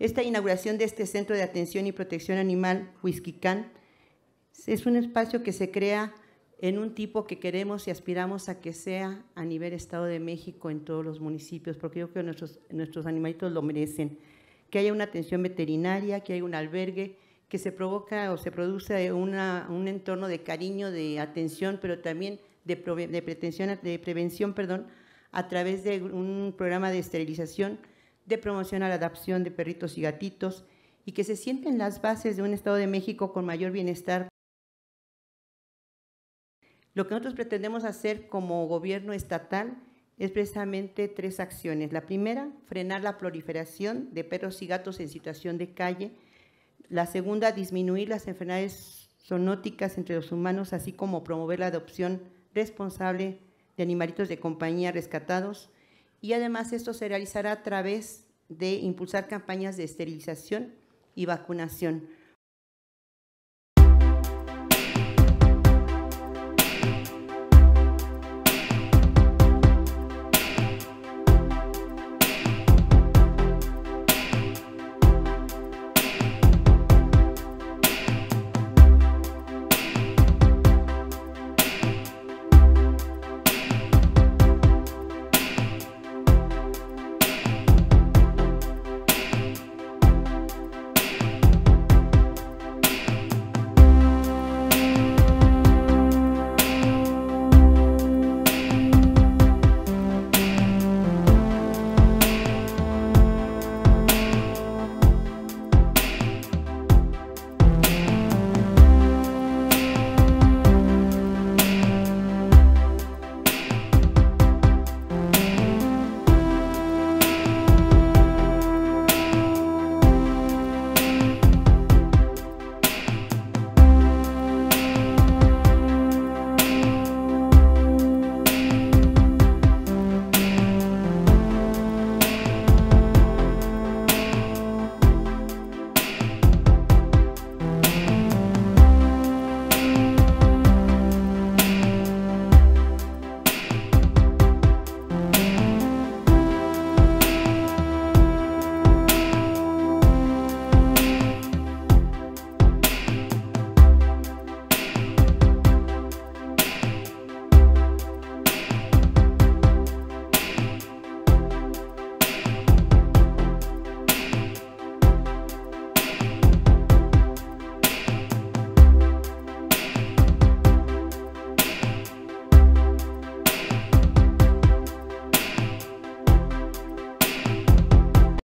Esta inauguración de este Centro de Atención y Protección Animal, Huizquicán, es un espacio que se crea en un tipo que queremos y aspiramos a que sea a nivel Estado de México en todos los municipios, porque yo creo que nuestros, nuestros animalitos lo merecen. Que haya una atención veterinaria, que haya un albergue, que se provoca o se produce un entorno de cariño, de atención, pero también de, de, pretensión, de prevención perdón, a través de un programa de esterilización, de promoción a la adopción de perritos y gatitos, y que se sienten las bases de un Estado de México con mayor bienestar. Lo que nosotros pretendemos hacer como gobierno estatal es precisamente tres acciones. La primera, frenar la proliferación de perros y gatos en situación de calle. La segunda, disminuir las enfermedades zoonóticas entre los humanos, así como promover la adopción responsable de animalitos de compañía rescatados. Y además esto se realizará a través de impulsar campañas de esterilización y vacunación